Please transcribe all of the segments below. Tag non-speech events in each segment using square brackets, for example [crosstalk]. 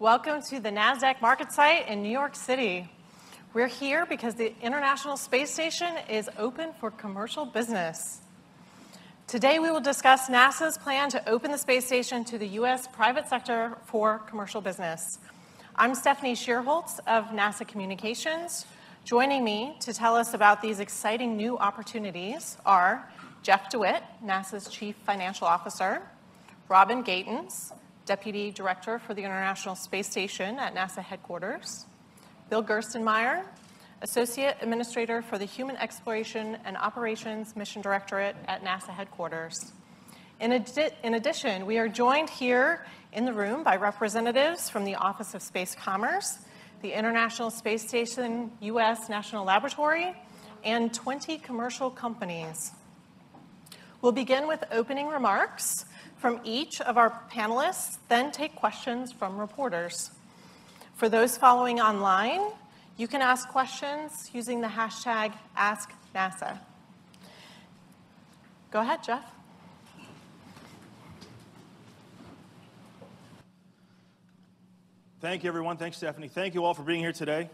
Welcome to the NASDAQ market site in New York City. We're here because the International Space Station is open for commercial business. Today, we will discuss NASA's plan to open the space station to the U.S. private sector for commercial business. I'm Stephanie Schierholz of NASA Communications. Joining me to tell us about these exciting new opportunities are Jeff DeWitt, NASA's Chief Financial Officer, Robin Gatens, Deputy Director for the International Space Station at NASA headquarters, Bill Gerstenmaier, Associate Administrator for the Human Exploration and Operations Mission Directorate at NASA headquarters. In, adi- in addition, we are joined here in the room by representatives from the Office of Space Commerce, the International Space Station U.S. National Laboratory, and 20 commercial companies. We'll begin with opening remarks from each of our panelists, then take questions from reporters. For those following online, you can ask questions using the hashtag AskNASA. Go ahead, Jeff. Thank you, everyone. Thanks, Stephanie. Thank you all for being here today.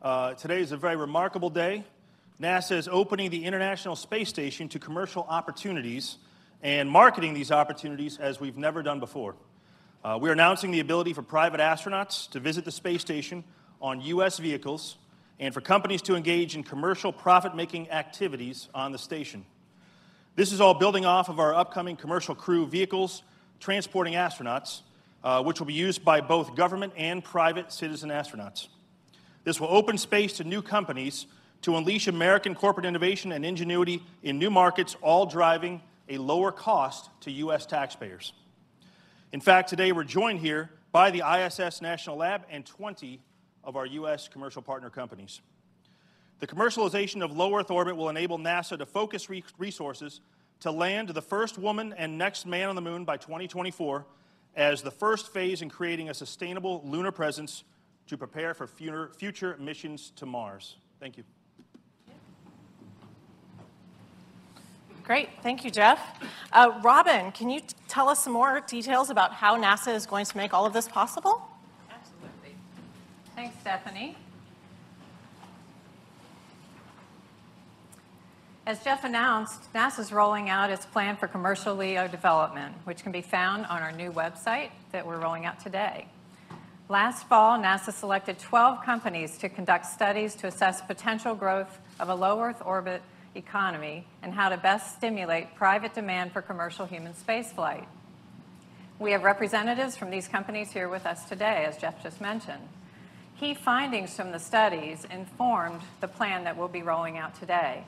Uh, today is a very remarkable day. NASA is opening the International Space Station to commercial opportunities and marketing these opportunities as we've never done before. Uh, we're announcing the ability for private astronauts to visit the space station on U.S. vehicles and for companies to engage in commercial profit making activities on the station. This is all building off of our upcoming commercial crew vehicles transporting astronauts, uh, which will be used by both government and private citizen astronauts. This will open space to new companies to unleash American corporate innovation and ingenuity in new markets, all driving a lower cost to U.S. taxpayers. In fact, today we're joined here by the ISS National Lab and 20 of our U.S. commercial partner companies. The commercialization of low Earth orbit will enable NASA to focus resources to land the first woman and next man on the moon by 2024 as the first phase in creating a sustainable lunar presence to prepare for future missions to Mars. Thank you. Great. Thank you, Jeff. Uh, Robin, can you tell us some more details about how NASA is going to make all of this possible? Absolutely. Thanks, Stephanie. As Jeff announced, NASA is rolling out its plan for commercial LEO development, which can be found on our new website that we're rolling out today. Last fall, NASA selected 12 companies to conduct studies to assess potential growth of a low Earth orbit economy and how to best stimulate private demand for commercial human spaceflight. We have representatives from these companies here with us today, as Jeff just mentioned. Key findings from the studies informed the plan that we'll be rolling out today.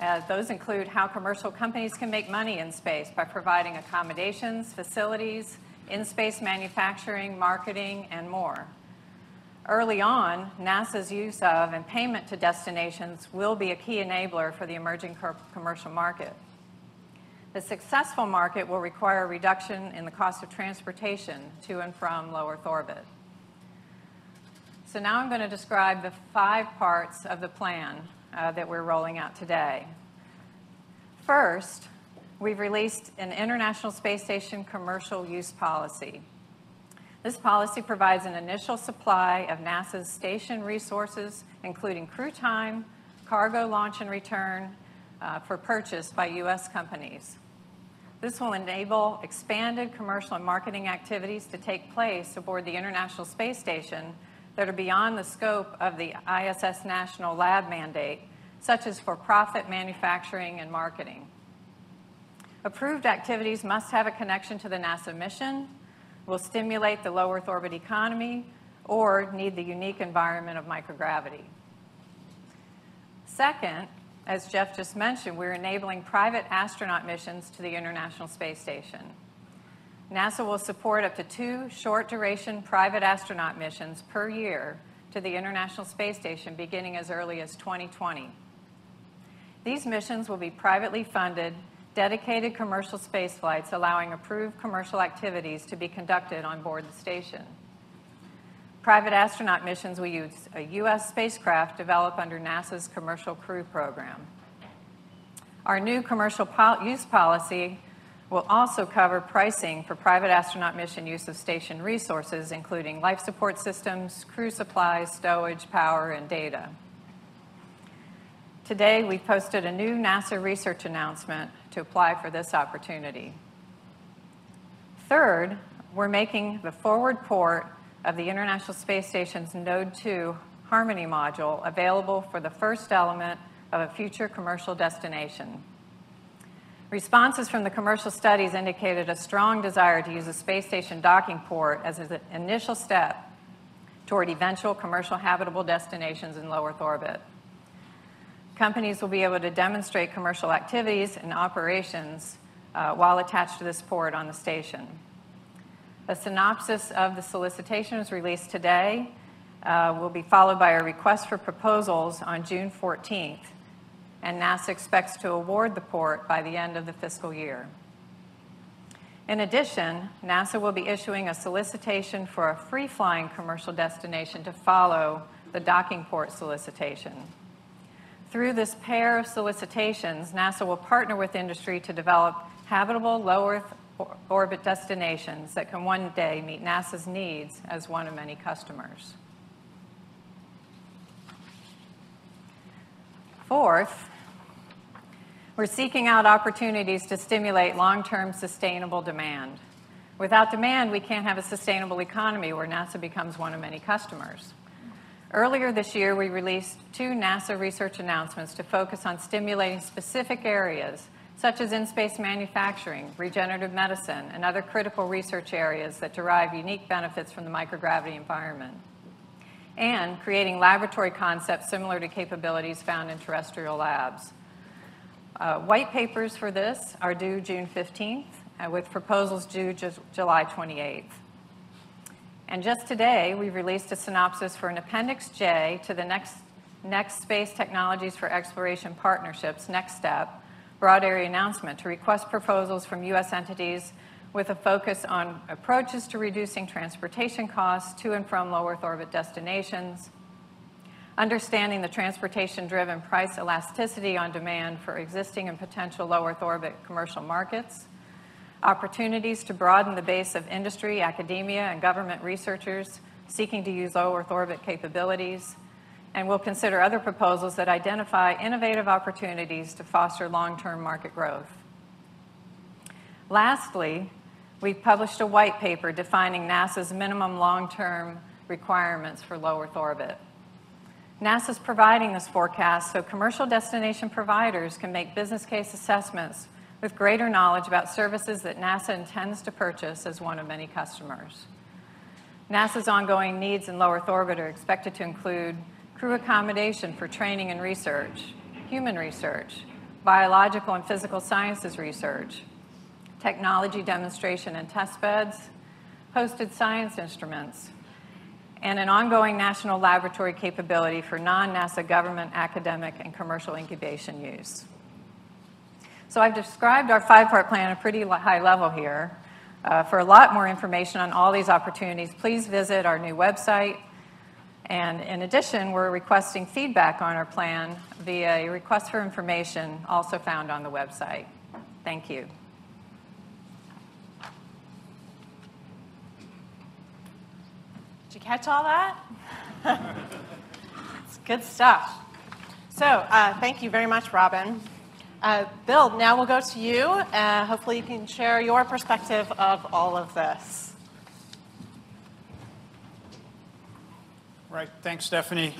Uh, those include how commercial companies can make money in space by providing accommodations, facilities, in-space manufacturing, marketing, and more. Early on, NASA's use of and payment to destinations will be a key enabler for the emerging commercial market. The successful market will require a reduction in the cost of transportation to and from low Earth orbit. So now I'm going to describe the five parts of the plan uh, that we're rolling out today. First, we've released an International Space Station commercial use policy. This policy provides an initial supply of NASA's station resources, including crew time, cargo launch and return, uh, for purchase by U.S. companies. This will enable expanded commercial and marketing activities to take place aboard the International Space Station that are beyond the scope of the ISS National Lab mandate, such as for profit manufacturing and marketing. Approved activities must have a connection to the NASA mission, will stimulate the low Earth orbit economy or need the unique environment of microgravity. Second, as Jeff just mentioned, we're enabling private astronaut missions to the International Space Station. NASA will support up to two short duration private astronaut missions per year to the International Space Station beginning as early as 2020. These missions will be privately funded dedicated commercial space flights allowing approved commercial activities to be conducted on board the station. Private astronaut missions will use a U.S. spacecraft developed under NASA's Commercial Crew Program. Our new commercial use policy will also cover pricing for private astronaut mission use of station resources, including life support systems, crew supplies, stowage, power, and data. Today, we posted a new NASA research announcement to apply for this opportunity. Third, we're making the forward port of the International Space Station's Node 2 Harmony module available for the first element of a future commercial destination. Responses from the commercial studies indicated a strong desire to use a space station docking port as an initial step toward eventual commercial habitable destinations in low Earth orbit. Companies will be able to demonstrate commercial activities and operations uh, while attached to this port on the station. A synopsis of the solicitation released today, uh, will be followed by a request for proposals on June 14th, and NASA expects to award the port by the end of the fiscal year. In addition, NASA will be issuing a solicitation for a free-flying commercial destination to follow the docking port solicitation. Through this pair of solicitations, NASA will partner with industry to develop habitable low Earth orbit destinations that can one day meet NASA's needs as one of many customers. Fourth, we're seeking out opportunities to stimulate long-term sustainable demand. Without demand, we can't have a sustainable economy where NASA becomes one of many customers. Earlier this year, we released two NASA research announcements to focus on stimulating specific areas, such as in-space manufacturing, regenerative medicine, and other critical research areas that derive unique benefits from the microgravity environment, and creating laboratory concepts similar to capabilities found in terrestrial labs. Uh, white papers for this are due June 15th, uh, with proposals due July 28th. And just today, we've released a synopsis for an Appendix J to the next, next Space Technologies for Exploration Partnerships, NextSTEP, broad area announcement to request proposals from U.S. entities with a focus on approaches to reducing transportation costs to and from low Earth orbit destinations, understanding the transportation-driven price elasticity on demand for existing and potential low Earth orbit commercial markets, opportunities to broaden the base of industry, academia, and government researchers seeking to use low Earth orbit capabilities, and we'll consider other proposals that identify innovative opportunities to foster long-term market growth. Lastly, we've published a white paper defining NASA's minimum long-term requirements for low Earth orbit. NASA's providing this forecast so commercial destination providers can make business case assessments with greater knowledge about services that NASA intends to purchase as one of many customers. NASA's ongoing needs in low Earth orbit are expected to include crew accommodation for training and research, human research, biological and physical sciences research, technology demonstration and test beds, hosted science instruments, and an ongoing national laboratory capability for non-NASA government, academic, and commercial incubation use. So I've described our five-part plan at a pretty high level here. Uh, for a lot more information on all these opportunities, please visit our new website. And in addition, we're requesting feedback on our plan via a request for information also found on the website. Thank you. Did you catch all that? [laughs] it's good stuff. So, uh, thank you very much, Robin. Uh, Bill, now we'll go to you. Uh, hopefully, you can share your perspective of all of this. Right. Thanks, Stephanie.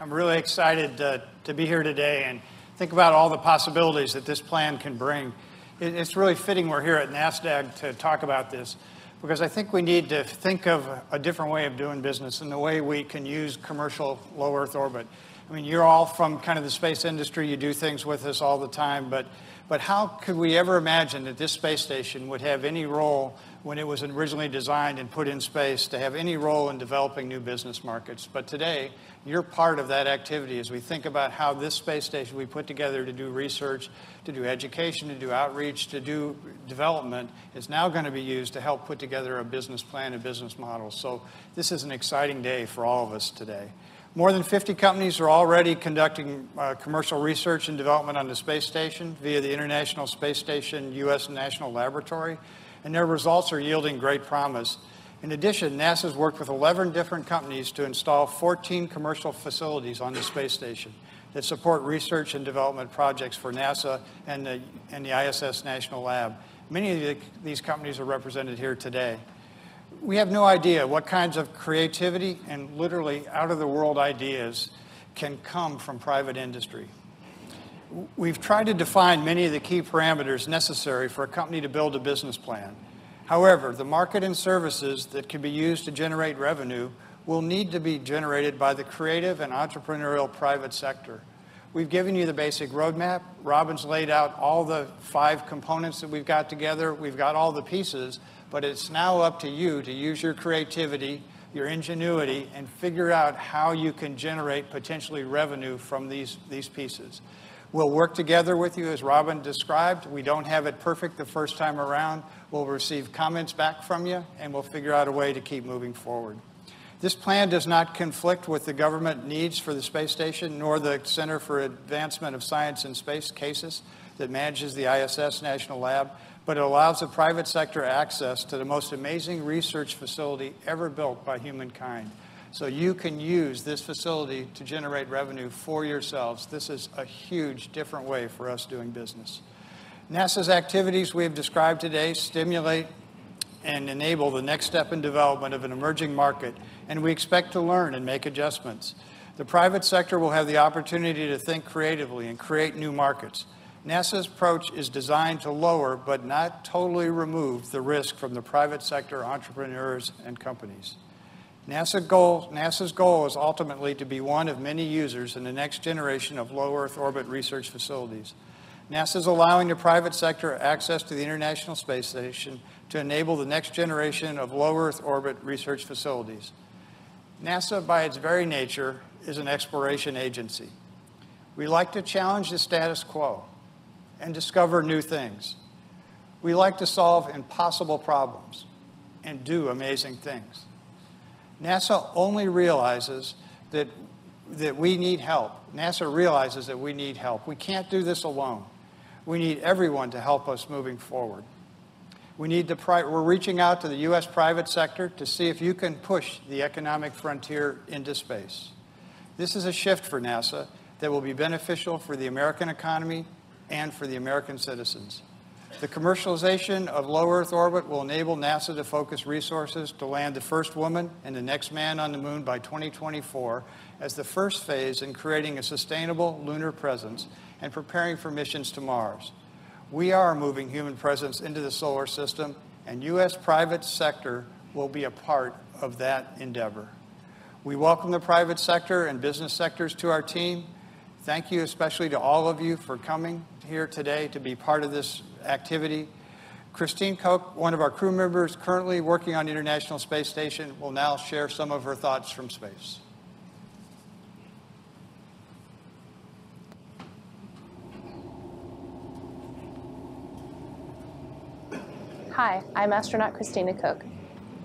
I'm really excited uh, to be here today and think about all the possibilities that this plan can bring. It, it's really fitting we're here at NASDAQ to talk about this because I think we need to think of a different way of doing business and the way we can use commercial low Earth orbit. I mean, you're all from kind of the space industry. You do things with us all the time. But, but how could we ever imagine that this space station would have any role when it was originally designed and put in space to have any role in developing new business markets? But today, you're part of that activity as we think about how this space station we put together to do research, to do education, to do outreach, to do development is now going to be used to help put together a business plan and business model. So this is an exciting day for all of us today. More than 50 companies are already conducting uh, commercial research and development on the space station via the International Space Station U.S. National Laboratory, and their results are yielding great promise. In addition, NASA's worked with 11 different companies to install 14 commercial facilities on the space station that support research and development projects for NASA and the, and the ISS National Lab. Many of the, these companies are represented here today we have no idea what kinds of creativity and literally out of the world ideas can come from private industry. We've tried to define many of the key parameters necessary for a company to build a business plan. However, the market and services that can be used to generate revenue will need to be generated by the creative and entrepreneurial private sector. We've given you the basic roadmap. Robin's laid out all the five components that we've got together. We've got all the pieces, but it's now up to you to use your creativity, your ingenuity, and figure out how you can generate potentially revenue from these, these pieces. We'll work together with you as Robin described. We don't have it perfect the first time around. We'll receive comments back from you, and we'll figure out a way to keep moving forward. This plan does not conflict with the government needs for the space station nor the Center for Advancement of Science and Space CASIS that manages the ISS National Lab but it allows the private sector access to the most amazing research facility ever built by humankind. So you can use this facility to generate revenue for yourselves. This is a huge different way for us doing business. NASA's activities we have described today stimulate and enable the next step in development of an emerging market, and we expect to learn and make adjustments. The private sector will have the opportunity to think creatively and create new markets. NASA's approach is designed to lower but not totally remove the risk from the private sector entrepreneurs and companies. NASA goal, NASA's goal is ultimately to be one of many users in the next generation of low Earth orbit research facilities. NASA is allowing the private sector access to the International Space Station to enable the next generation of low Earth orbit research facilities. NASA, by its very nature, is an exploration agency. We like to challenge the status quo and discover new things. We like to solve impossible problems and do amazing things. NASA only realizes that, that we need help. NASA realizes that we need help. We can't do this alone. We need everyone to help us moving forward. We need the pri- we're reaching out to the U.S. private sector to see if you can push the economic frontier into space. This is a shift for NASA that will be beneficial for the American economy and for the American citizens. The commercialization of low Earth orbit will enable NASA to focus resources to land the first woman and the next man on the moon by 2024 as the first phase in creating a sustainable lunar presence and preparing for missions to Mars. We are moving human presence into the solar system, and U.S. private sector will be a part of that endeavor. We welcome the private sector and business sectors to our team. Thank you especially to all of you for coming here today to be part of this activity. Christine Koch, one of our crew members currently working on the International Space Station, will now share some of her thoughts from space. Hi, I'm astronaut Christina Koch.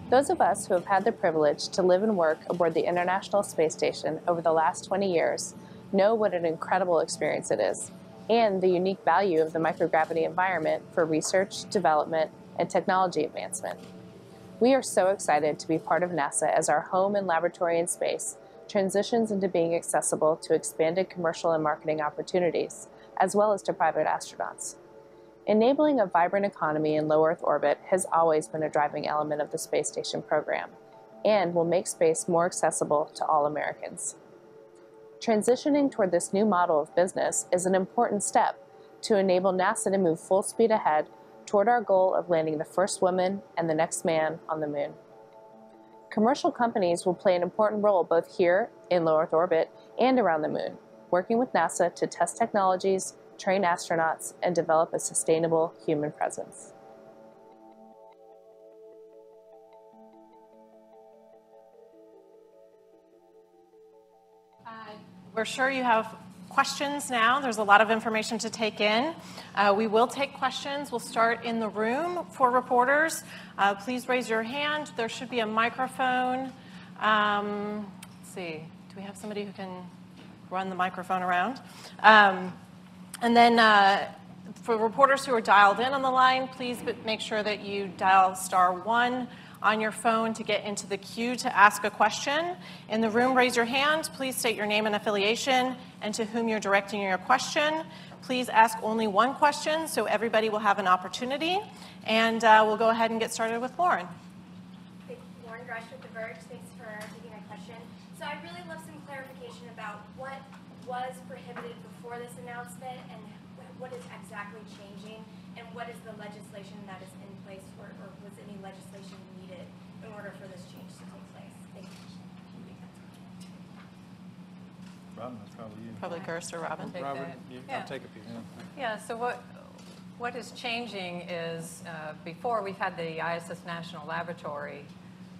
Those of us who have had the privilege to live and work aboard the International Space Station over the last 20 years know what an incredible experience it is and the unique value of the microgravity environment for research, development, and technology advancement. We are so excited to be part of NASA as our home and laboratory in space transitions into being accessible to expanded commercial and marketing opportunities, as well as to private astronauts. Enabling a vibrant economy in low Earth orbit has always been a driving element of the space station program and will make space more accessible to all Americans. Transitioning toward this new model of business is an important step to enable NASA to move full speed ahead toward our goal of landing the first woman and the next man on the moon. Commercial companies will play an important role both here in low Earth orbit and around the moon, working with NASA to test technologies, train astronauts, and develop a sustainable human presence. We're sure you have questions now. There's a lot of information to take in. Uh, we will take questions. We'll start in the room for reporters. Uh, please raise your hand. There should be a microphone. Um, let's see. Do we have somebody who can run the microphone around? Um, And then uh, for reporters who are dialed in on the line, please make sure that you dial star one on your phone to get into the queue to ask a question. In the room, raise your hand. Please state your name and affiliation and to whom you're directing your question. Please ask only one question so everybody will have an opportunity. And uh, we'll go ahead and get started with Lauren. Hey, Lauren Grush with The Verge. Thanks for taking my question. So I'd really love some clarification about what was prohibited before this announcement and what is exactly changing and what is the legislation that is in place or, or was any legislation in order for this change to take place? Thank you. Robin, that's probably you. Probably Gerst or Robin. Take Robert, that. you- Yeah. I'll take a piece. Yeah, so what, what is changing is, uh, before, we've had the ISS National Laboratory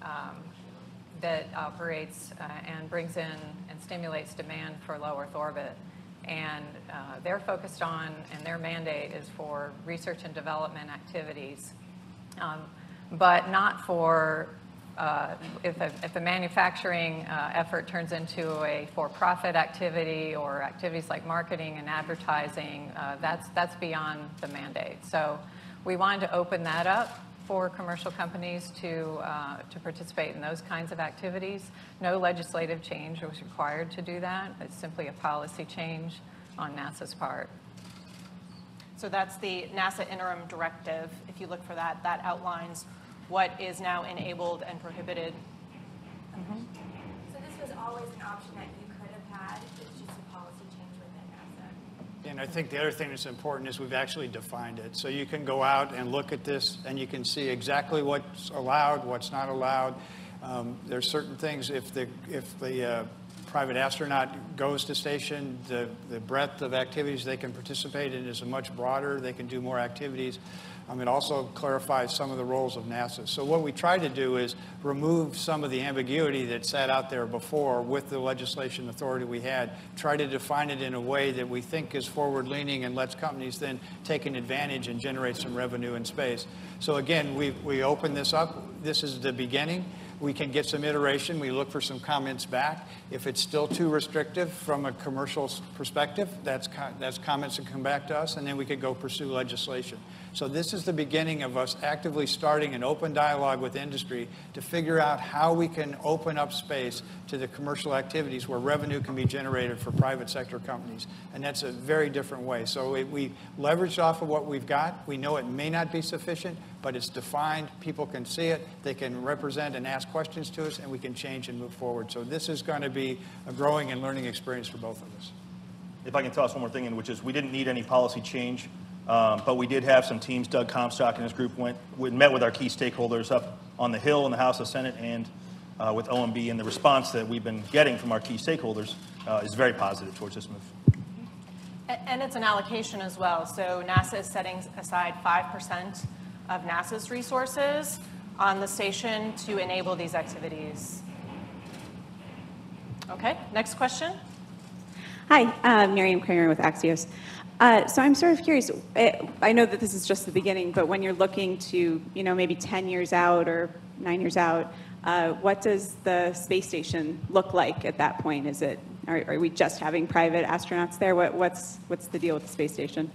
um, that operates uh, and brings in and stimulates demand for low Earth orbit. And uh, they're focused on, and their mandate is for research and development activities, um, but not for, uh, if a, if a manufacturing uh, effort turns into a for-profit activity or activities like marketing and advertising, uh, that's, that's beyond the mandate. So we wanted to open that up for commercial companies to, uh, to participate in those kinds of activities. No legislative change was required to do that. It's simply a policy change on NASA's part. So that's the NASA interim directive. If you look for that, that outlines what is now enabled and prohibited. So this was always an option that you could have had. It's just a policy change within NASA. And I think the other thing that's important is we've actually defined it. So you can go out and look at this, and you can see exactly what's allowed, what's not allowed. Um, There's certain things, if the, if the uh, private astronaut goes to station, the, the breadth of activities they can participate in is much broader. They can do more activities. Um, It also clarifies some of the roles of NASA. So what we try to do is remove some of the ambiguity that sat out there before with the legislation authority we had, try to define it in a way that we think is forward-leaning and lets companies then take an advantage and generate some revenue in space. So again, we, we open this up. This is the beginning. We can get some iteration. We look for some comments back. If it's still too restrictive from a commercial perspective, that's, co- that's comments that come back to us, and then we could go pursue legislation. So this is the beginning of us actively starting an open dialogue with industry to figure out how we can open up space to the commercial activities where revenue can be generated for private sector companies. And that's a very different way. So we- we leveraged off of what we've got. We know it may not be sufficient, but it's defined. People can see it. They can represent and ask questions to us, and we can change and move forward. So this is going to be a growing and learning experience for both of us. If I can toss one more thing in, which is we didn't need any policy change, um, but we did have some teams, Doug Comstock and his group went, we met with our key stakeholders up on the Hill in the House of Senate and uh, with OMB, and the response that we've been getting from our key stakeholders uh, is very positive towards this move. And it's an allocation as well. So NASA is setting aside 5% of NASA's resources on the station to enable these activities. Okay, next question. Hi, uh, Miriam Kramer with Axios. Uh, so I'm sort of curious. eh, I know that this is just the beginning, but when you're looking to, you know, maybe 10 years out or nine years out, uh, what does the space station look like at that point? Is it are, are we just having private astronauts there? What, what's what's the deal with the space station?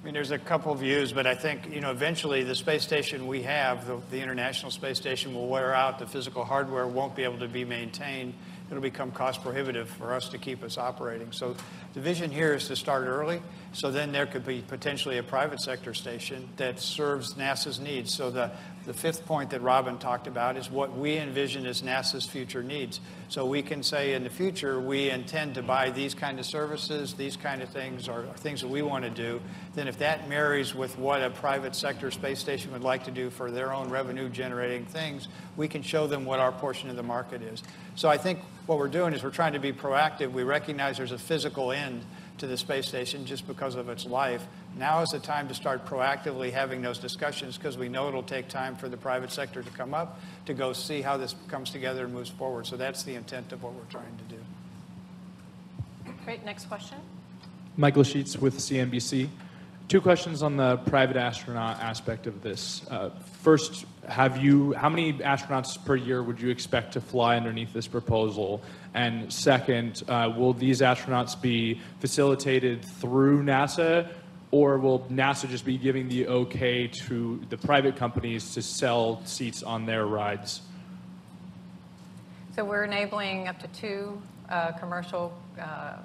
I mean, there's a couple of views, but I think, you know, eventually the space station we have, the, the International Space Station will wear out. The physical hardware won't be able to be maintained. It'll become cost prohibitive for us to keep us operating. So the vision here is to start early. So then there could be potentially a private sector station that serves NASA's needs. So the, the fifth point that Robin talked about is what we envision as NASA's future needs. So we can say in the future, we intend to buy these kind of services, these kind of things, or things that we want to do. Then if that marries with what a private sector space station would like to do for their own revenue generating things, we can show them what our portion of the market is. So I think what we're doing is we're trying to be proactive. We recognize there's a physical end to the space station just because of its life. Now is the time to start proactively having those discussions because we know it'll take time for the private sector to come up to go see how this comes together and moves forward. So that's the intent of what we're trying to do. Great, next question. Michael Sheetz with CNBC. Two questions on the private astronaut aspect of this. Uh, first, have you, how many astronauts per year would you expect to fly underneath this proposal? And second, uh, will these astronauts be facilitated through NASA, or will NASA just be giving the okay to the private companies to sell seats on their rides? So we're enabling up to two uh, commercial uh,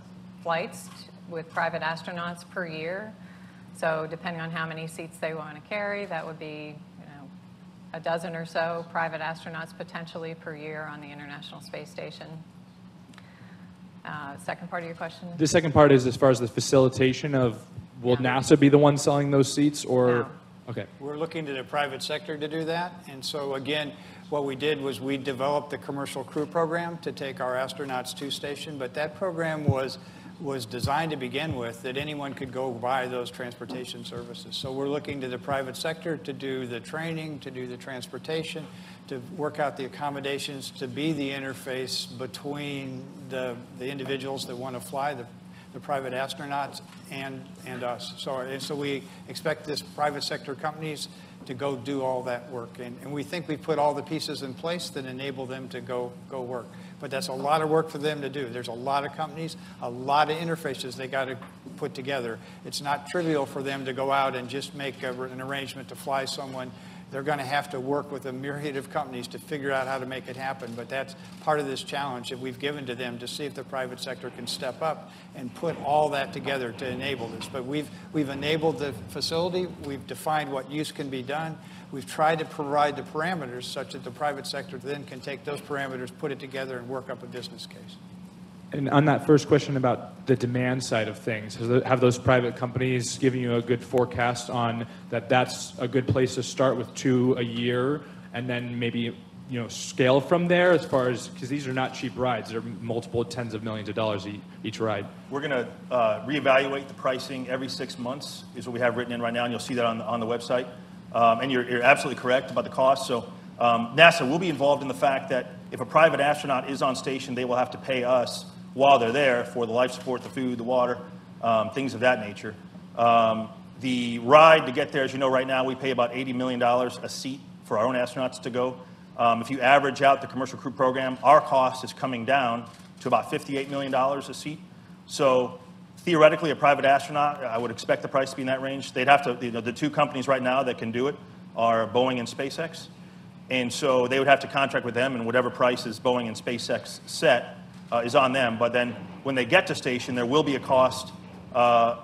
flights with private astronauts per year. So depending on how many seats they want to carry, that would be, you know, a dozen or so private astronauts potentially per year on the International Space Station. Uh, Second part of your question? The second part is as far as the facilitation of, will Yeah. NASA be the one selling those seats, or? No. Okay. We're looking to the private sector to do that. And so again, what we did was we developed the commercial crew program to take our astronauts to station, but that program was was designed to begin with that anyone could go buy those transportation services. So we're looking to the private sector to do the training, to do the transportation, to work out the accommodations, to be the interface between the, the individuals that want to fly, the, the private astronauts, and, and us. So, and so we expect this private sector companies to go do all that work. And, and we think we've put all the pieces in place that enable them to go, go work. But that's a lot of work for them to do. There's a lot of companies, a lot of interfaces they got to put together. It's not trivial for them to go out and just make a, an arrangement to fly someone. They're going to have to work with a myriad of companies to figure out how to make it happen. But that's part of this challenge that we've given to them to see if the private sector can step up and put all that together to enable this. But we've, we've enabled the facility. We've defined what use can be done. We've tried to provide the parameters such that the private sector then can take those parameters, put it together, and work up a business case. And on that first question about the demand side of things, has the- have those private companies given you a good forecast on that that's a good place to start with two a year and then maybe, you know, scale from there as far as, because these are not cheap rides, they're multiple tens of millions of dollars e- each ride. We're going to uh, reevaluate the pricing every six months, is what we have written in right now, and you'll see that on, the- on the website. Um, And you're, you're absolutely correct about the cost. So um, NASA will be involved in the fact that if a private astronaut is on station, they will have to pay us while they're there for the life support, the food, the water, um, things of that nature. Um, The ride to get there, as you know, right now, we pay about $80 million a seat for our own astronauts to go. Um, If you average out the commercial crew program, our cost is coming down to about $58 million a seat. So theoretically, a private astronaut, I would expect the price to be in that range. They'd have to, you know, the two companies right now that can do it are Boeing and SpaceX. And so they would have to contract with them, and whatever prices Boeing and SpaceX set uh, is on them. But then when they get to station, there will be a cost uh,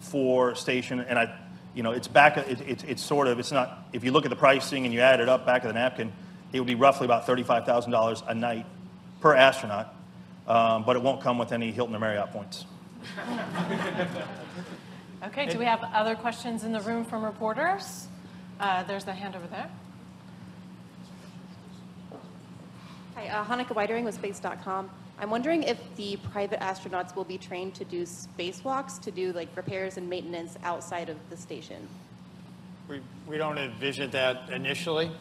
for station, and I, you know, it's back, it, it, it's sort of, it's not, if you look at the pricing and you add it up back of the napkin, it would be roughly about $35,000 a night per astronaut, um, but it won't come with any Hilton or Marriott points. [laughs] Okay, do we have other questions in the room from reporters? Uh, There's the hand over there. Hi, uh, Hanneke Weitering with Space.com. I'm wondering if the private astronauts will be trained to do spacewalks, to do like repairs and maintenance outside of the station. We, we don't envision that initially.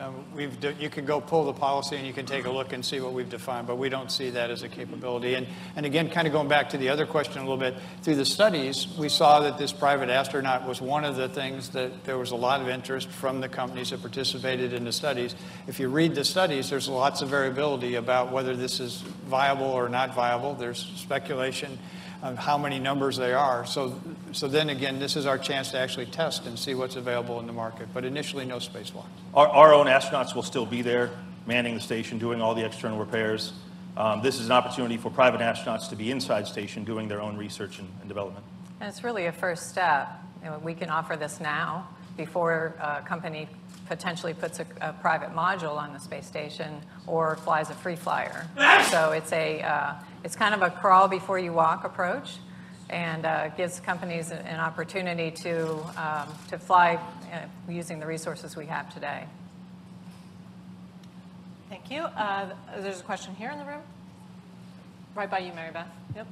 Um, We've, you can go pull the policy and you can take a look and see what we've defined, but we don't see that as a capability. And, and again, kind of going back to the other question a little bit, through the studies, we saw that this private astronaut was one of the things that there was a lot of interest from the companies that participated in the studies. If you read the studies, there's lots of variability about whether this is viable or not viable. There's speculation of how many numbers they are. So, so then again, this is our chance to actually test and see what's available in the market. But initially, no spacewalk. Our, our own astronauts will still be there, manning the station, doing all the external repairs. Um, this is an opportunity for private astronauts to be inside station doing their own research and, and development. And it's really a first step. You know, we can offer this now before a company potentially puts a, a private module on the space station or flies a free flyer. So it's a, uh, it's kind of a crawl before you walk approach and uh, gives companies an- an opportunity to, um, to fly uh, using the resources we have today. Thank you. Uh, There's a question here in the room. Right by you, Mary Beth. Yep.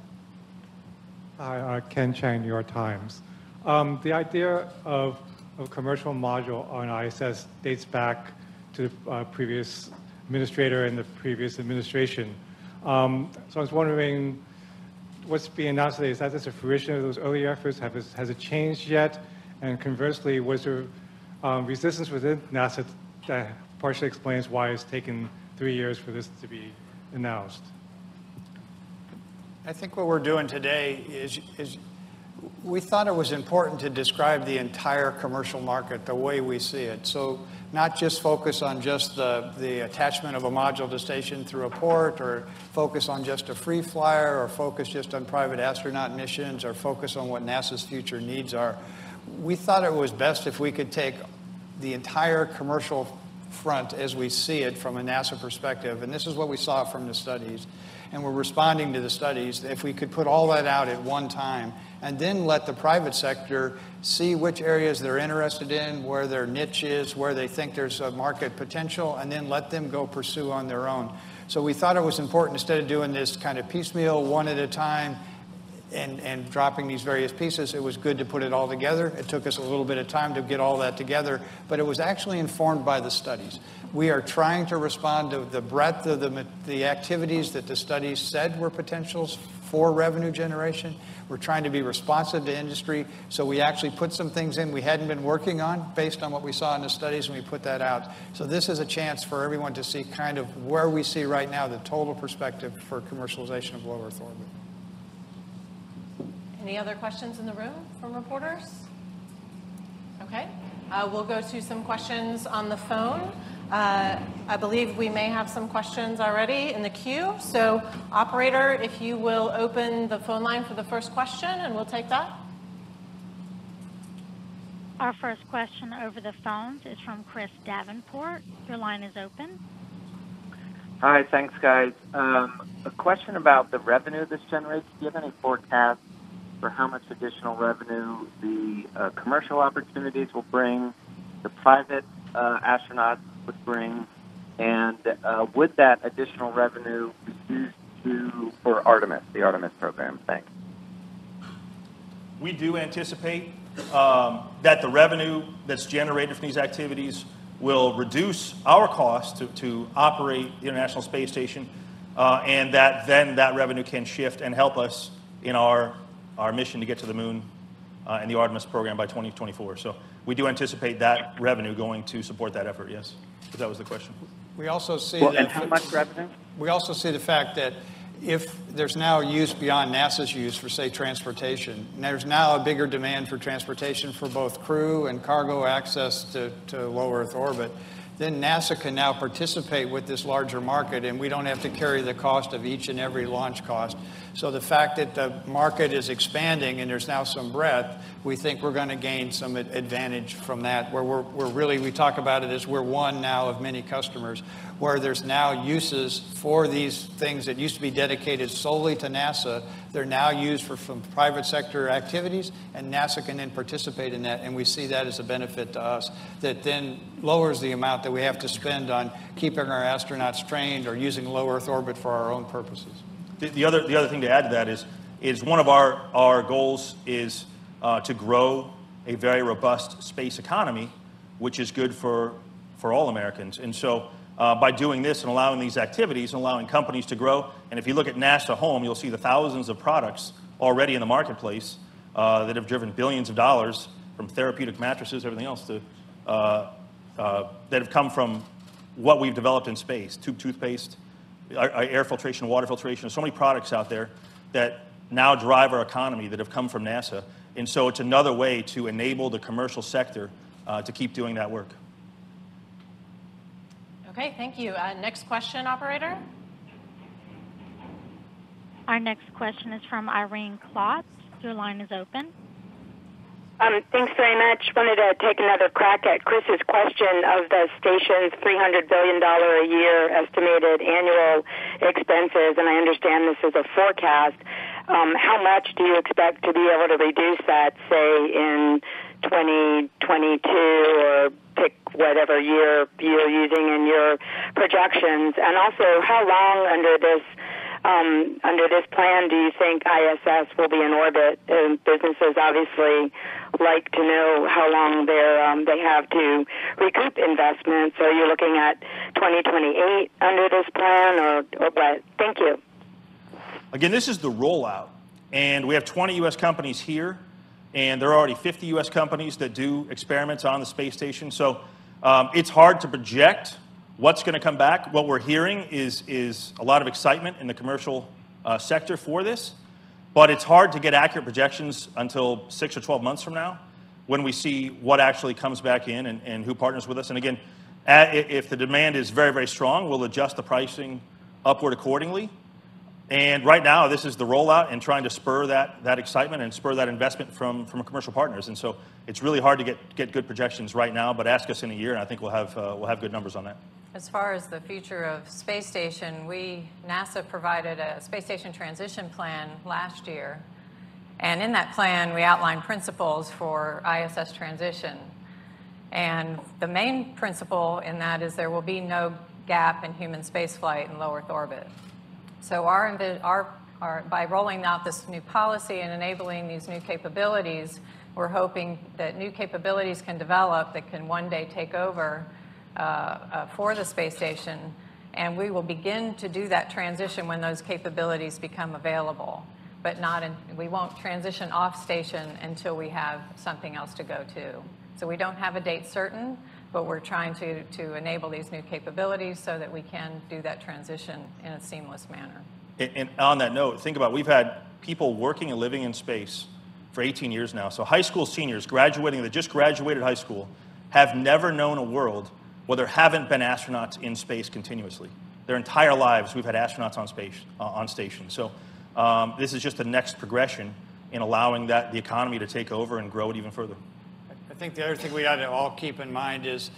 Hi, uh, Ken Chang, New York Times. Um, the idea of a commercial module on ISS dates back to the uh, previous administrator and the previous administration. Um, so I was wondering, what's being announced today, is that just a fruition of those earlier efforts? Have it, has it changed yet? And conversely, was there um, resistance within NASA that partially explains why it's taken three years for this to be announced. I think what we're doing today is, is we thought it was important to describe the entire commercial market the way we see it. So not just focus on just the, the attachment of a module to station through a port or focus on just a free flyer or focus just on private astronaut missions or focus on what NASA's future needs are. We thought it was best if we could take the entire commercial front as we see it from a NASA perspective. And this is what we saw from the studies and we're responding to the studies, if we could put all that out at one time and then let the private sector see which areas they're interested in, where their niche is, where they think there's a market potential, and then let them go pursue on their own. So we thought it was important instead of doing this kind of piecemeal, one at a time, and, and dropping these various pieces, it was good to put it all together. It took us a little bit of time to get all that together, but it was actually informed by the studies. We are trying to respond to the breadth of the, the activities that the studies said were potentials for revenue generation. We're trying to be responsive to industry, so we actually put some things in we hadn't been working on based on what we saw in the studies, and we put that out. So this is a chance for everyone to see kind of where we see right now the total perspective for commercialization of low Earth orbit. Any other questions in the room from reporters? Okay. Uh, we'll go to some questions on the phone. Uh, I believe we may have some questions already in the queue. So, operator, if you will open the phone line for the first question, and we'll take that. Our first question over the phones is from Chris Davenport. Your line is open. Hi, thanks, guys. Um, a question about the revenue this generates. Do you have any forecast for how much additional revenue the uh, commercial opportunities will bring, the private uh, astronauts would bring, and uh, would that additional revenue be used to for Artemis, the Artemis program? Thanks. We do anticipate um, that the revenue that's generated from these activities will reduce our cost to, to operate the International Space Station, uh, and that then that revenue can shift and help us in our our mission to get to the moon uh, and the Artemis program by 2024. So we do anticipate that revenue going to support that effort, yes. If that was the question. We also see well, that. And how much revenue? We also see the fact that if there's now use beyond NASA's use for, say, transportation, there's now a bigger demand for transportation for both crew and cargo access to, to low Earth orbit then NASA can now participate with this larger market and we don't have to carry the cost of each and every launch cost. So the fact that the market is expanding and there's now some breadth, we think we're going to gain some advantage from that where we're, we're really, we talk about it as we're one now of many customers where there's now uses for these things that used to be dedicated solely to NASA. They're now used for some private sector activities, and NASA can then participate in that. And we see that as a benefit to us that then lowers the amount that we have to spend on keeping our astronauts trained or using low Earth orbit for our own purposes. The, the other, the other thing to add to that is, is one of our, our goals is uh, to grow a very robust space economy, which is good for, for all Americans. And so uh, by doing this and allowing these activities and allowing companies to grow. And if you look at NASA Home, you'll see the thousands of products already in the marketplace uh, that have driven billions of dollars from therapeutic mattresses, everything else, to, uh, uh that have come from what we've developed in space tube toothpaste, air filtration, water filtration. There's so many products out there that now drive our economy that have come from NASA. And so it's another way to enable the commercial sector uh, to keep doing that work. Okay, thank you. Uh, next question, operator. Our next question is from Irene Klotz. Your line is open. Um, thanks very much. Wanted to take another crack at Chris's question of the station's $300 billion a year estimated annual expenses, and I understand this is a forecast. Um, how much do you expect to be able to reduce that, say, in 2022 or pick whatever year you're using in your projections? And also, how long under this um, under this plan do you think ISS will be in orbit? Businesses obviously like to know how long they um, they have to recoup investments. Are you looking at 2028 under this plan, or, or what? Thank you. Again, this is the rollout, and we have 20 U.S. companies here and there are already 50 U.S. companies that do experiments on the space station. So Um, it's hard to project what's going to come back. What we're hearing is, is a lot of excitement in the commercial uh, sector for this, but it's hard to get accurate projections until six or 12 months from now when we see what actually comes back in and, and who partners with us. And again, if the demand is very, very strong, we'll adjust the pricing upward accordingly. And right now, this is the rollout and trying to spur that, that excitement and spur that investment from, from commercial partners. And so it's really hard to get, get good projections right now, but ask us in a year, and I think we'll have, uh, we'll have good numbers on that. As far as the future of space station, we, NASA provided a space station transition plan last year. And in that plan, we outlined principles for ISS transition. And the main principle in that is there will be no gap in human spaceflight in low Earth orbit. So our, our, our, by rolling out this new policy and enabling these new capabilities, we're hoping that new capabilities can develop that can one day take over Uh, uh, for the space station, and we will begin to do that transition when those capabilities become available. But not in, we won't transition off station until we have something else to go to. So we don't have a date certain, but we're trying to, to enable these new capabilities so that we can do that transition in a seamless manner. And, and on that note, think about we've had people working and living in space for 18 years now. So high school seniors graduating that just graduated high school have never known a world where there haven't been astronauts in space continuously. Their entire lives, we've had astronauts on space uh, on station. So um, this is just the next progression in allowing that the economy to take over and grow it even further. I think the other thing we ought to all keep in mind is,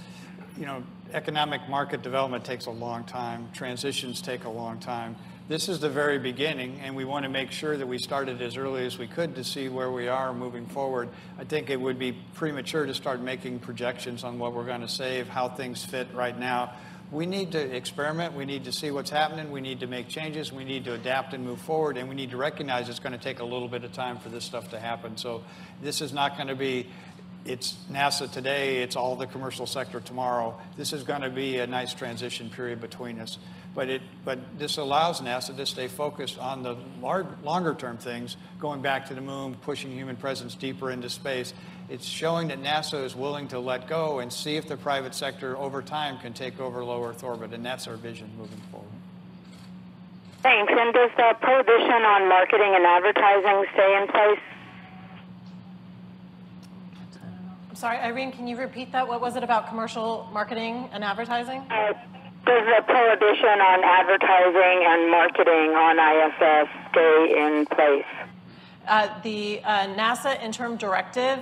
you know, economic market development takes a long time. Transitions take a long time. This is the very beginning, and we want to make sure that we started as early as we could to see where we are moving forward. I think it would be premature to start making projections on what we're going to save, how things fit right now. We need to experiment. We need to see what's happening. We need to make changes. We need to adapt and move forward. And we need to recognize it's going to take a little bit of time for this stuff to happen. So this is not going to be it's NASA today, it's all the commercial sector tomorrow. This is going to be a nice transition period between us. But, it, but this allows NASA to stay focused on the large, longer term things, going back to the moon, pushing human presence deeper into space. It's showing that NASA is willing to let go and see if the private sector over time can take over low Earth orbit, and that's our vision moving forward. Thanks. And does the prohibition on marketing and advertising stay in place? sorry, Irene, can you repeat that? What was it about commercial marketing and advertising? Uh, does the prohibition on advertising and marketing on ISS stay in place? Uh, the uh, NASA interim directive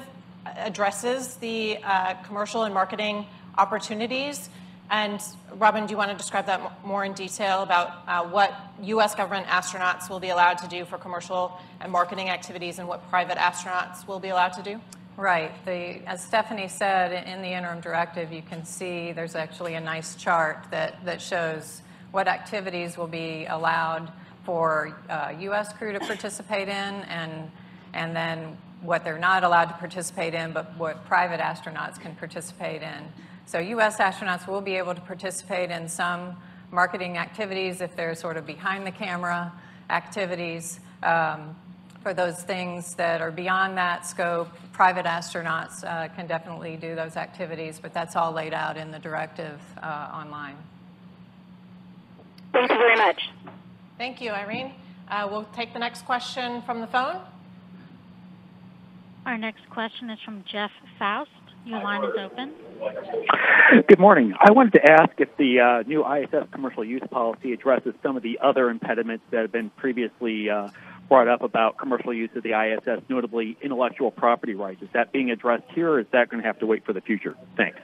addresses the uh, commercial and marketing opportunities. And Robin, do you want to describe that more in detail about uh, what U.S. government astronauts will be allowed to do for commercial and marketing activities and what private astronauts will be allowed to do? Right. The, as Stephanie said, in the interim directive, you can see there's actually a nice chart that, that shows what activities will be allowed for uh, U.S. crew to participate in and, and then what they're not allowed to participate in, but what private astronauts can participate in. So U.S. astronauts will be able to participate in some marketing activities if they're sort of behind the camera activities. Um, for those things that are beyond that scope, private astronauts uh, can definitely do those activities, but that's all laid out in the directive uh, online. Thank you very much. Thank you, Irene. Uh, we'll take the next question from the phone. Our next question is from Jeff Foust. Your line is open. Good morning. I wanted to ask if the uh, new ISS commercial use policy addresses some of the other impediments that have been previously uh, brought up about commercial use of the ISS, notably intellectual property rights. Is that being addressed here, or is that going to have to wait for the future? Thanks.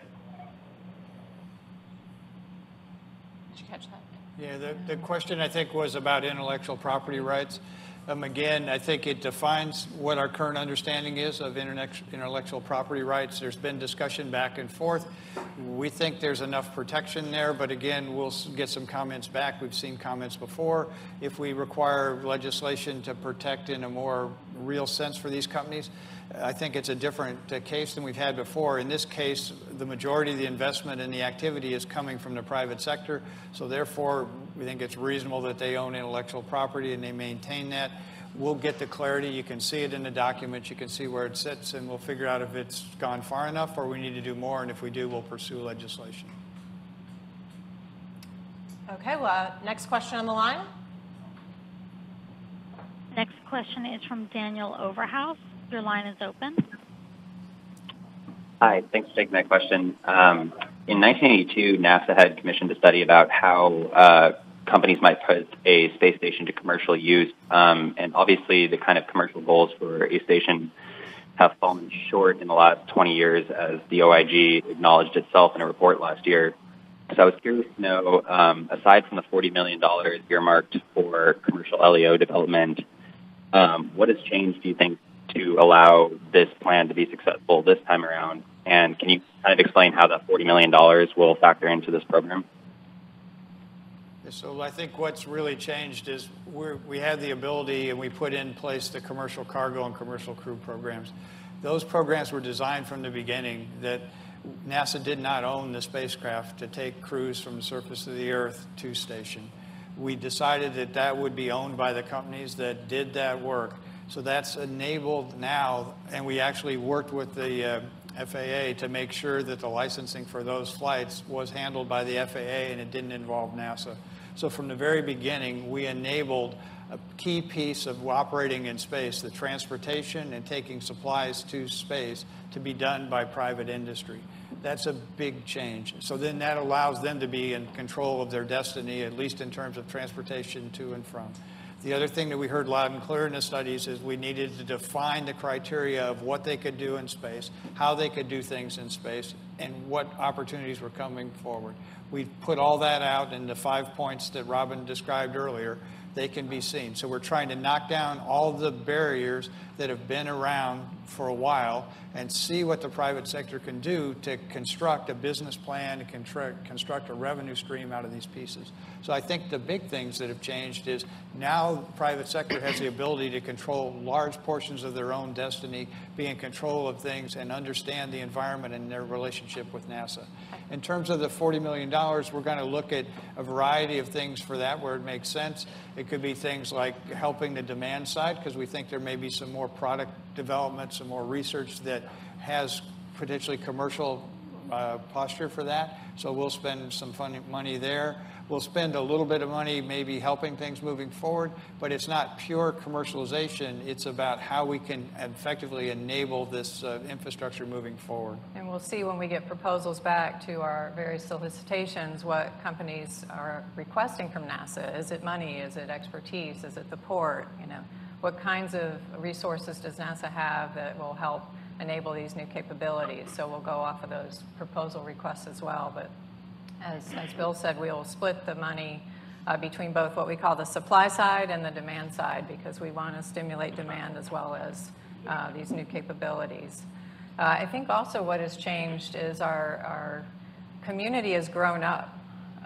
Did you catch that? Yeah, the, the question I think was about intellectual property rights. Um, again, I think it defines what our current understanding is of intellectual property rights. There's been discussion back and forth. We think there's enough protection there, but again, we'll get some comments back. We've seen comments before. If we require legislation to protect in a more real sense for these companies, I think it's a different uh, case than we've had before. In this case, the majority of the investment in the activity is coming from the private sector. So therefore, we think it's reasonable that they own intellectual property and they maintain that. we'll get the clarity. You can see it in the document. You can see where it sits, and we'll figure out if it's gone far enough or we need to do more. And if we do, we'll pursue legislation. Okay, well, uh, next question on the line. Next question is from Daniel Oberhaus. Your line is open. Hi, thanks for taking that question. Um, in 1982, NASA had commissioned a study about how uh, companies might put a space station to commercial use, um, and obviously the kind of commercial goals for a station have fallen short in the last 20 years, as the OIG acknowledged itself in a report last year. So I was curious to know, um, aside from the $40 million earmarked for commercial LEO development, um, what has changed, do you think, to allow this plan to be successful this time around? And can you kind of explain how that $40 million will factor into this program? So I think what's really changed is we had the ability and we put in place the commercial cargo and commercial crew programs. Those programs were designed from the beginning that NASA did not own the spacecraft to take crews from the surface of the Earth to station. We decided that that would be owned by the companies that did that work. So that's enabled now, and we actually worked with the uh, FAA to make sure that the licensing for those flights was handled by the FAA and it didn't involve NASA. So from the very beginning, we enabled a key piece of operating in space, the transportation and taking supplies to space, to be done by private industry. That's a big change. So then that allows them to be in control of their destiny, at least in terms of transportation to and from. The other thing that we heard loud and clear in the studies is we needed to define the criteria of what they could do in space, how they could do things in space, and what opportunities were coming forward. We put all that out in the five points that Robin described earlier. They can be seen. So we're trying to knock down all the barriers that have been around for a while and see what the private sector can do to construct a business plan, to construct a revenue stream out of these pieces. So I think the big things that have changed is now private sector has the ability to control large portions of their own destiny, be in control of things, and understand the environment and their relationship with NASA. In terms of the $40 million, we're going to look at a variety of things for that where it makes sense. It could be things like helping the demand side because we think there may be some more product development, some more research that has potentially commercial uh, posture for that. So we'll spend some money there. We'll spend a little bit of money maybe helping things moving forward, but it's not pure commercialization. It's about how we can effectively enable this uh, infrastructure moving forward. And we'll see when we get proposals back to our various solicitations what companies are requesting from NASA. Is it money? Is it expertise? Is it the port? You know, what kinds of resources does NASA have that will help enable these new capabilities? So we'll go off of those proposal requests as well. But as, as Bill said, we will split the money uh, between both what we call the supply side and the demand side because we want to stimulate demand as well as uh, these new capabilities. Uh, I think also what has changed is our, our community has grown up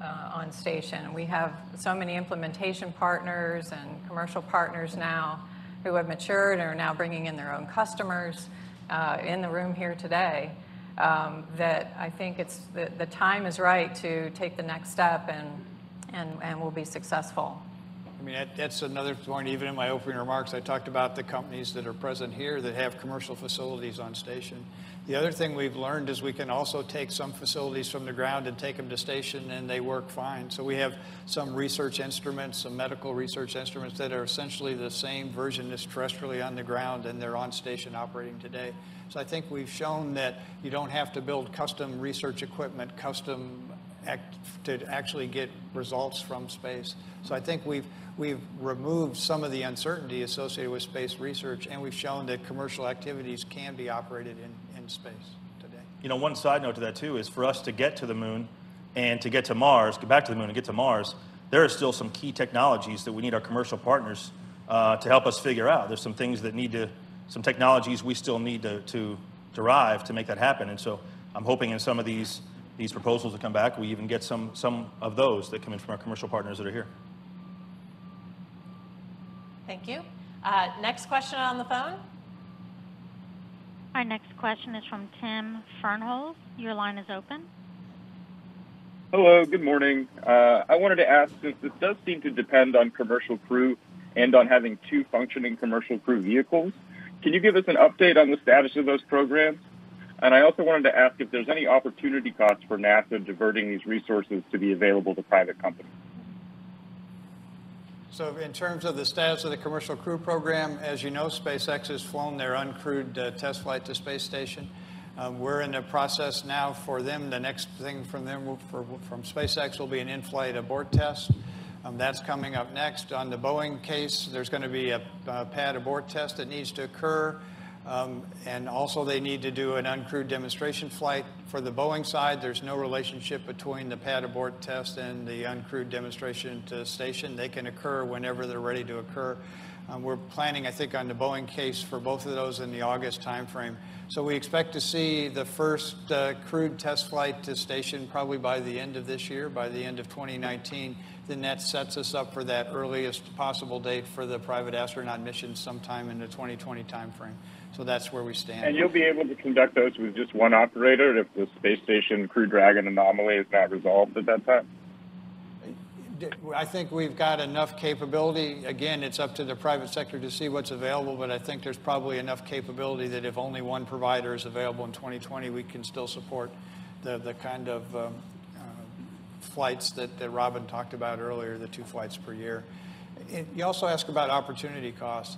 uh, on station. We have so many implementation partners and commercial partners now who have matured and are now bringing in their own customers uh, in the room here today um, that I think it's the, the time is right to take the next step and, and, and we'll be successful. I mean, that, that's another point. Even in my opening remarks, I talked about the companies that are present here that have commercial facilities on station. The other thing we've learned is we can also take some facilities from the ground and take them to station and they work fine. So we have some research instruments, some medical research instruments that are essentially the same version as terrestrially on the ground and they're on station operating today. So I think we've shown that you don't have to build custom research equipment, custom act, to actually get results from space. So I think we've we've removed some of the uncertainty associated with space research, and we've shown that commercial activities can be operated in, in space today. You know, one side note to that too is for us to get to the moon and to get to Mars, get back to the moon and get to Mars, there are still some key technologies that we need our commercial partners uh, to help us figure out. There's some things that need to some technologies we still need to, to derive to make that happen. And so I'm hoping in some of these, these proposals that come back, we even get some, some of those that come in from our commercial partners that are here. Thank you. Uh, next question on the phone. Our next question is from Tim Fernholz. Your line is open. Hello, good morning. Uh, I wanted to ask, since this does seem to depend on commercial crew and on having two functioning commercial crew vehicles. Can you give us an update on the status of those programs? And I also wanted to ask if there's any opportunity costs for NASA diverting these resources to be available to private companies. So in terms of the status of the commercial crew program, as you know, SpaceX has flown their uncrewed uh, test flight to space station. Um, we're in the process now for them. The next thing from them for, from SpaceX will be an in-flight abort test. Um, that's coming up next. On the Boeing case, there's going to be a, a pad abort test that needs to occur. Um, and also they need to do an uncrewed demonstration flight. For the Boeing side, there's no relationship between the pad abort test and the uncrewed demonstration to station. They can occur whenever they're ready to occur. Um, we're planning, I think, on the Boeing case for both of those in the August timeframe. So we expect to see the first uh, crewed test flight to station probably by the end of this year, by the end of 2019. Then that sets us up for that earliest possible date for the private astronaut mission sometime in the 2020 timeframe. So that's where we stand. And you'll be able to conduct those with just one operator if the space station Crew Dragon anomaly is not resolved at that time? I think we've got enough capability. Again, it's up to the private sector to see what's available, but I think there's probably enough capability that if only one provider is available in 2020, we can still support the, the kind of um, uh, flights that, that Robin talked about earlier, the two flights per year. It, you also ask about opportunity costs.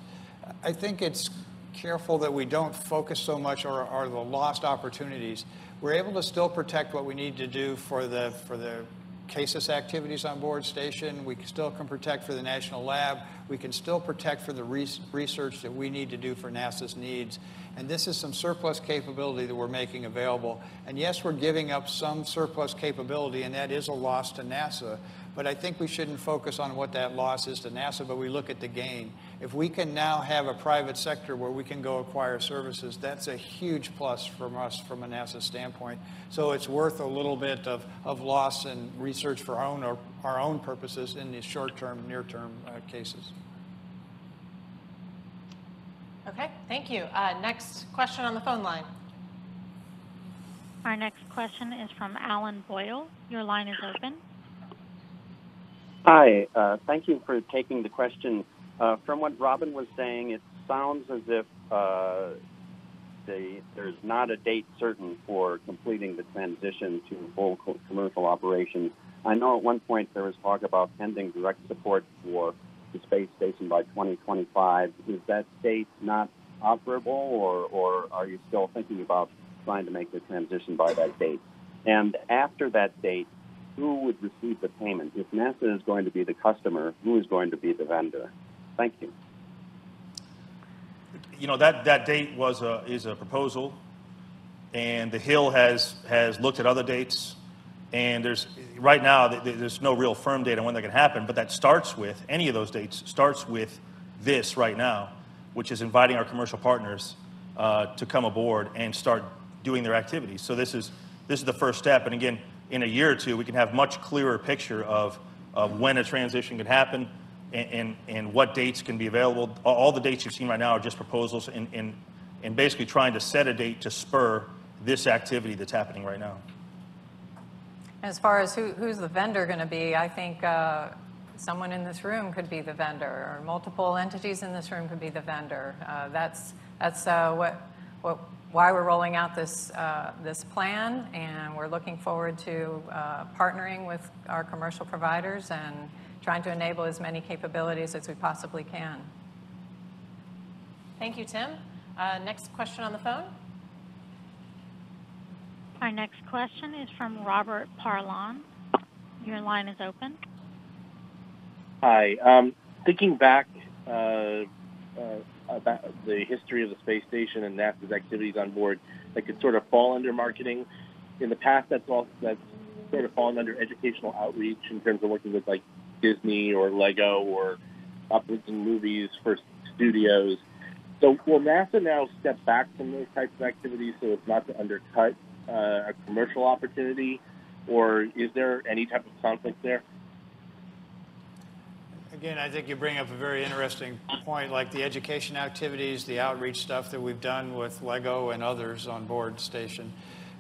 I think it's careful that we don't focus so much on, the lost opportunities. We're able to still protect what we need to do for the, for the CASIS activities on board station. We still can protect for the national lab. We can still protect for the research that we need to do for NASA's needs. And this is some surplus capability that we're making available. And yes, we're giving up some surplus capability, and that is a loss to NASA. But I think we shouldn't focus on what that loss is to NASA, but we look at the gain. If we can now have a private sector where we can go acquire services, that's a huge plus from us from a NASA standpoint. So it's worth a little bit of, of loss and research for our own, or our own purposes in the short-term, near-term uh, cases. Okay, thank you. Uh, next question on the phone line. Our next question is from Alan Boyle. Your line is open. Hi, uh, thank you for taking the question. Uh, from what Robin was saying, it sounds as if uh, there's not a date certain for completing the transition to full co- commercial operations. I know at one point there was talk about pending direct support for the space station by 2025. Is that date not operable, or, or are you still thinking about trying to make the transition by that date? And after that date, who would receive the payment? If NASA is going to be the customer, who is going to be the vendor? Thank you. You know, that, that date was a, is a proposal, and the Hill has, has looked at other dates, and there's, right now, there's no real firm date on when that can happen, but that starts with, any of those dates starts with this right now, which is inviting our commercial partners uh, to come aboard and start doing their activities. So this is, this is the first step, and again, in a year or two, we can have much clearer picture of, of when a transition can happen and, and, and what dates can be available. All the dates you've seen right now are just proposals and, and, and basically trying to set a date to spur this activity that's happening right now. As far as who, who's the vendor going to be, I think uh, someone in this room could be the vendor, or multiple entities in this room could be the vendor. Uh, that's that's uh, what what why we're rolling out this, uh, this plan, and we're looking forward to uh, partnering with our commercial providers and trying to enable as many capabilities as we possibly can. Thank you, Tim. Uh, next question on the phone. Our next question is from Robert Pearlman. Your line is open. Hi. Um, thinking back uh, uh, about the history of the space station and NASA's activities on board that could sort of fall under marketing. In the past, that's all that's sort of fallen under educational outreach in terms of working with like Disney or Lego or uplifting movies for studios. So will NASA now step back from those types of activities so it's not to undercut uh, a commercial opportunity, or is there any type of conflict there? Again, I think you bring up a very interesting point, like the education activities, the outreach stuff that we've done with LEGO and others on board station.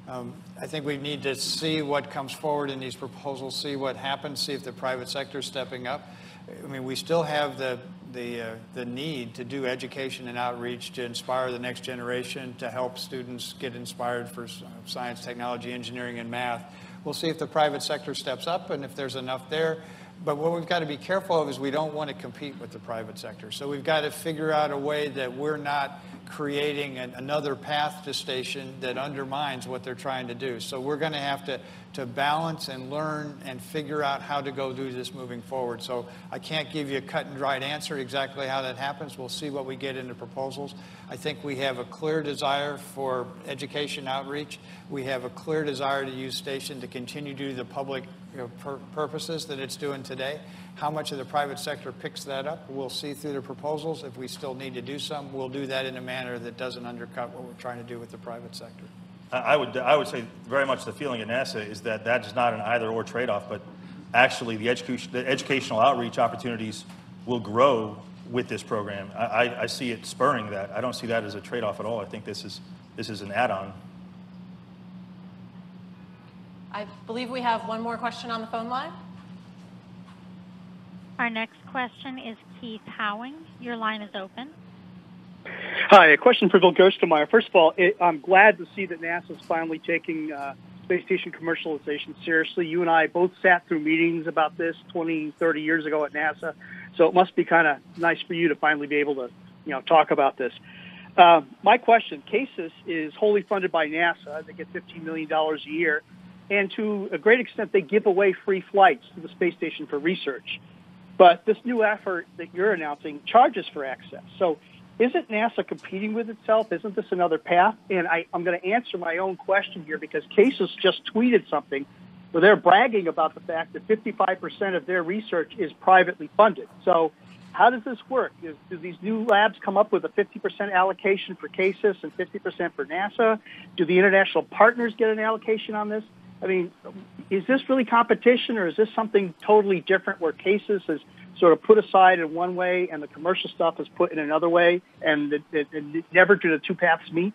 Um, I think we need to see what comes forward in these proposals, see what happens, see if the private sector is stepping up. I mean, we still have the, the, uh, the need to do education and outreach to inspire the next generation, to help students get inspired for science, technology, engineering, and math. We'll see if the private sector steps up and if there's enough there. But what we've got to be careful of is we don't want to compete with the private sector. So we've got to figure out a way that we're not creating an, another path to station that undermines what they're trying to do. So we're going to have to, to balance and learn and figure out how to go do this moving forward. So I can't give you a cut and dried answer exactly how that happens. We'll see what we get into proposals. I think we have a clear desire for education outreach. We have a clear desire to use station to continue to do the public you know, pur purposes that it's doing today. How much of the private sector picks that up, we'll see through the proposals. If we still need to do some, we'll do that in a manner that doesn't undercut what we're trying to do with the private sector. I would, I would say very much the feeling at NASA is that that is not an either or trade off, but actually the, the educational outreach opportunities will grow with this program. I, I, I see it spurring that. I don't see that as a trade off at all. I think this is, this is an add on. I believe we have one more question on the phone line. Our next question is Keith Cowing. Your line is open. Hi, a question for Bill Gerstenmaier. First of all, it, I'm glad to see that NASA is finally taking uh, space station commercialization seriously. You and I both sat through meetings about this 20, 30 years ago at NASA, so it must be kind of nice for you to finally be able to, you know, talk about this. Uh, my question: CASIS is wholly funded by NASA. They get $15 million a year, and to a great extent, they give away free flights to the space station for research. But this new effort that you're announcing charges for access. So isn't NASA competing with itself? Isn't this another path? And I, am going to answer my own question here because CASIS just tweeted something where they're bragging about the fact that 55% of their research is privately funded. So how does this work? Is, do these new labs come up with a 50% allocation for CASIS and 50% for NASA? Do the international partners get an allocation on this? I mean, is this really competition or is this something totally different where CASIS is sort of put aside in one way and the commercial stuff is put in another way and never do the two paths meet?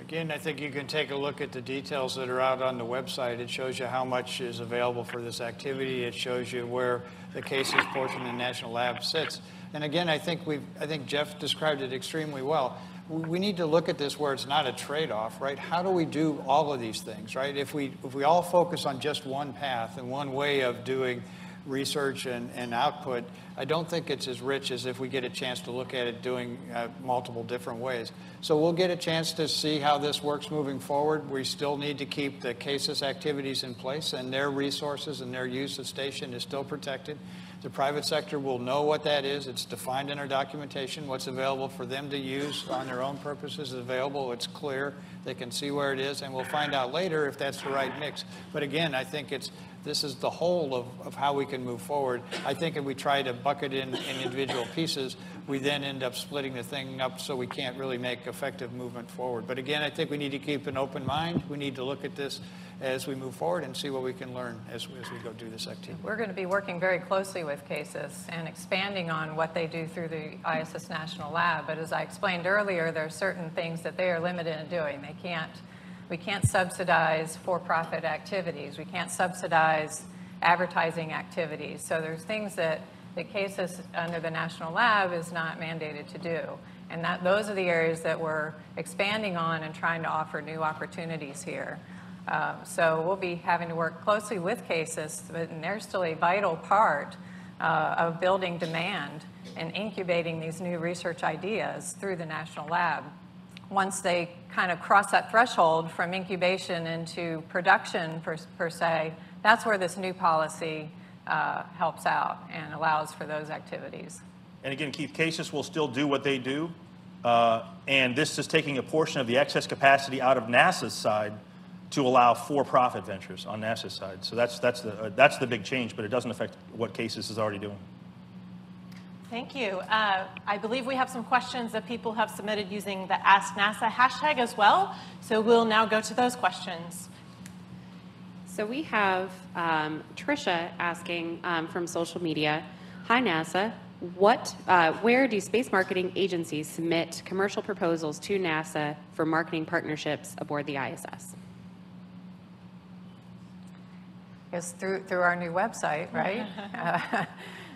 Again, I think you can take a look at the details that are out on the website. It shows you how much is available for this activity. It shows you where the CASIS portion in the National Lab sits. And again, I think we've, I think Jeff described it extremely well we need to look at this where it's not a trade-off, right? How do we do all of these things, right? If we, if we all focus on just one path and one way of doing research and, and output, I don't think it's as rich as if we get a chance to look at it doing uh, multiple different ways. So we'll get a chance to see how this works moving forward. We still need to keep the CASIS activities in place and their resources and their use of station is still protected. The private sector will know what that is. It's defined in our documentation. What's available for them to use on their own purposes is available. It's clear. They can see where it is, and we'll find out later if that's the right mix. But again, I think it's this is the whole of, of how we can move forward. I think if we try to bucket in, in individual pieces, we then end up splitting the thing up so we can't really make effective movement forward. But again, I think we need to keep an open mind. We need to look at this as we move forward and see what we can learn as, as we go do this activity. We're going to be working very closely with CASIS and expanding on what they do through the ISS National Lab. But as I explained earlier, there are certain things that they are limited in doing. They can't we can't subsidize for-profit activities. We can't subsidize advertising activities. So there's things that the CASIS under the National Lab is not mandated to do. And that, those are the areas that we're expanding on and trying to offer new opportunities here. Um, so we'll be having to work closely with CASIS, but they're still a vital part uh, of building demand and incubating these new research ideas through the National Lab once they kind of cross that threshold from incubation into production per, per se, that's where this new policy uh, helps out and allows for those activities. And again, Keith, CASIS will still do what they do. Uh, and this is taking a portion of the excess capacity out of NASA's side to allow for-profit ventures on NASA's side. So that's, that's, the, uh, that's the big change, but it doesn't affect what CASIS is already doing. Thank you. Uh, I believe we have some questions that people have submitted using the Ask NASA hashtag as well. So we'll now go to those questions. So we have um, Trisha asking um, from social media, Hi NASA, what, uh, where do space marketing agencies submit commercial proposals to NASA for marketing partnerships aboard the ISS? Yes, through, through our new website, right? [laughs] Uh,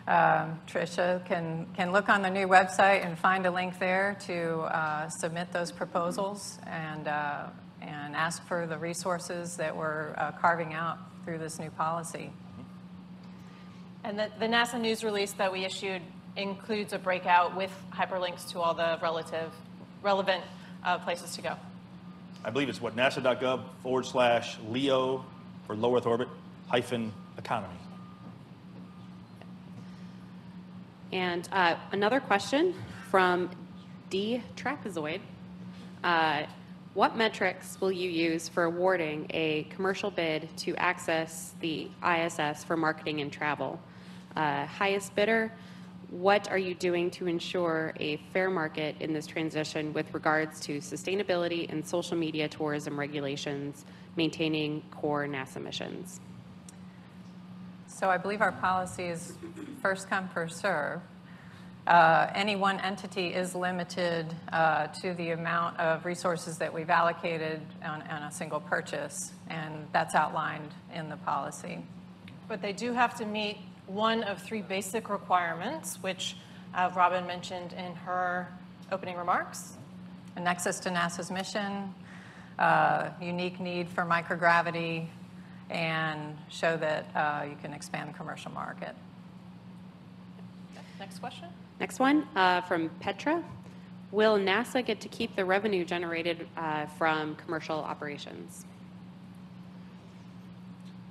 [laughs] um, Tricia can, can look on the new website and find a link there to uh, submit those proposals and, uh, and ask for the resources that we're uh, carving out through this new policy. And the, the NASA news release that we issued includes a breakout with hyperlinks to all the relative, relevant uh, places to go. I believe it's what, nasa.gov forward slash LEO for low Earth orbit hyphen economy. And uh, another question from D Trapezoid. Uh, what metrics will you use for awarding a commercial bid to access the ISS for marketing and travel? Uh, highest bidder, what are you doing to ensure a fair market in this transition with regards to sustainability and social media tourism regulations, maintaining core NASA missions? So I believe our policy is first come, first serve. Uh, any one entity is limited uh, to the amount of resources that we've allocated on, on, a single purchase, and that's outlined in the policy. But they do have to meet one of three basic requirements, which uh, Robin mentioned in her opening remarks. A nexus to NASA's mission, uh, unique need for microgravity, and show that uh, you can expand the commercial market. Next question. Next one uh, from Petra. Will NASA get to keep the revenue generated uh, from commercial operations?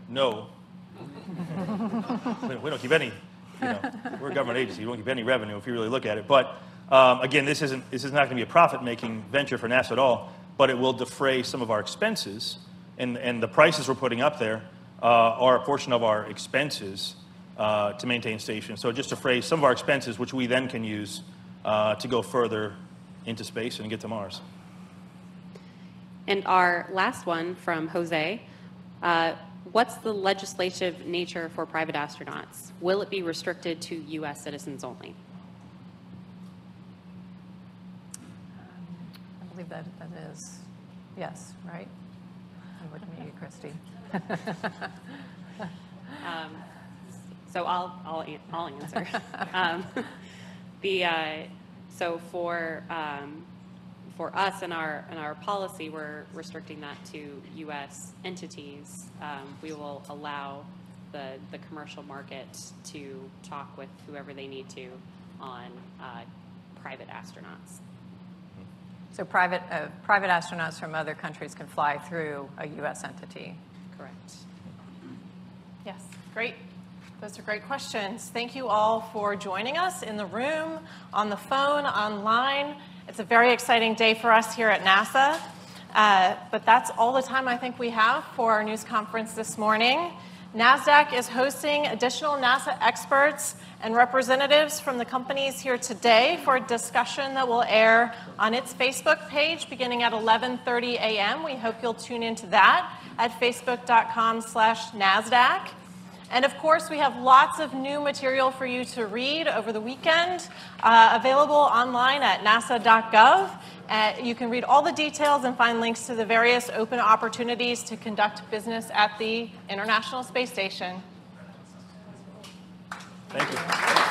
No. [laughs] we don't keep any, you know, we're a government agency. We don't keep any revenue if you really look at it. But um, again, this, isn't, this is not going to be a profit making venture for NASA at all, but it will defray some of our expenses and, and the prices we're putting up there uh, are a portion of our expenses uh, to maintain stations. So just to phrase some of our expenses, which we then can use uh, to go further into space and get to Mars. And our last one from Jose. Uh, what's the legislative nature for private astronauts? Will it be restricted to U.S. citizens only? I believe that that is yes, right? I would meet you, Christy. [laughs] um, so I'll, I'll, I'll answer. [laughs] um, the, uh, so for, um, for us and our, and our policy, we're restricting that to U.S. entities. Um, we will allow the, the commercial market to talk with whoever they need to on uh, private astronauts. So private, uh, private astronauts from other countries can fly through a U.S. entity. Correct. Yes, great. Those are great questions. Thank you all for joining us in the room, on the phone, online. It's a very exciting day for us here at NASA. Uh, but that's all the time I think we have for our news conference this morning. NASDAQ is hosting additional NASA experts and representatives from the companies here today for a discussion that will air on its Facebook page beginning at 11:30 a.m. We hope you'll tune into that at facebook.com/nasdaq. And of course, we have lots of new material for you to read over the weekend, uh, available online at nasa.gov. Uh, you can read all the details and find links to the various open opportunities to conduct business at the International Space Station. Thank you.